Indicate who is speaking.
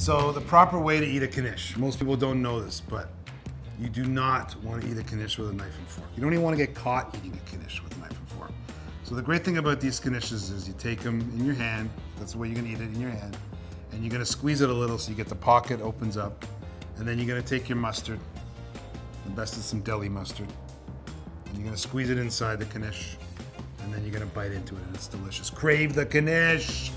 Speaker 1: So the proper way to eat a knish, most people don't know this, but you do not want to eat a knish with a knife and fork. You don't even want to get caught eating a knish with a knife and fork. So the great thing about these knishes is you take them in your hand, that's the way you're gonna eat it in your hand, and you're gonna squeeze it a little so you get the pocket opens up, and then you're gonna take your mustard, the best is some deli mustard, and you're gonna squeeze it inside the knish, and then you're gonna bite into it and it's delicious. Crave the knish!